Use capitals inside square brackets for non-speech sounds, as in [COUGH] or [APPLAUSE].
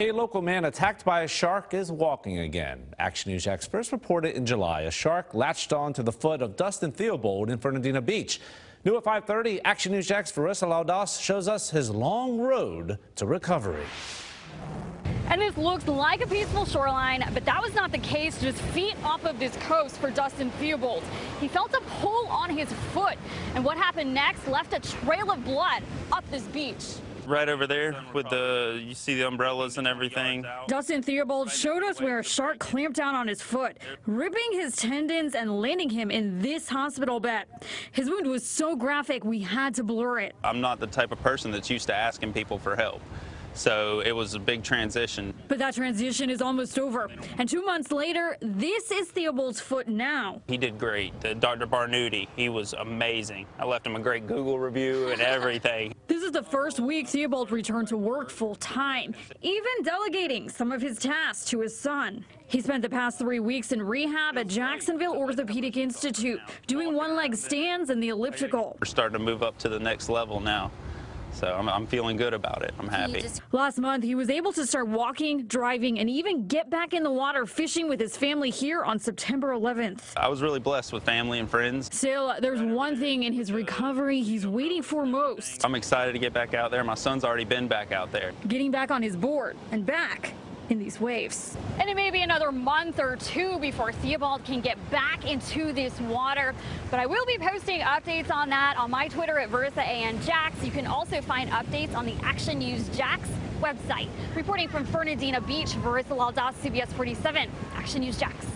A local man attacked by a shark is walking again. Action News experts reported in July a shark latched onto the foot of Dustin Theobald in Fernandina Beach. New at 5:30, Action News Jax Varissa Laudas shows us his long road to recovery. And this looks like a peaceful shoreline, but that was not the case just feet off of this coast for Dustin Theobald. He felt a pull on his foot, and what happened next left a trail of blood up this beach right over there with the, you see the umbrellas and everything. Dustin Theobald showed us where a shark clamped down on his foot, ripping his tendons and landing him in this hospital bed. His wound was so graphic, we had to blur it. I'm not the type of person that's used to asking people for help. So it was a big transition. But that transition is almost over. And two months later, this is Theobald's foot now. He did great. The Dr. Barnuti, he was amazing. I left him a great Google review and [LAUGHS] everything. This is the first week Theobald returned to work full time, even delegating some of his tasks to his son. He spent the past three weeks in rehab at Jacksonville Orthopedic Institute, doing one leg stands and the elliptical. We're starting to move up to the next level now. So I'm, I'm, feeling good about it. I'm happy. Last month, he was able to start walking, driving, and even get back in the water fishing with his family here on September 11th. I was really blessed with family and friends. Still, there's one thing in his recovery he's waiting for most. I'm excited to get back out there. My son's already been back out there. Getting back on his board and back in these waves. And it may be another month or two before Theobald can get back into this water. But I will be posting updates on that on my Twitter at Varissa and Jax. You can also find updates on the Action News Jax website. Reporting from Fernandina Beach, Varissa Laudas, CBS 47, Action News Jax.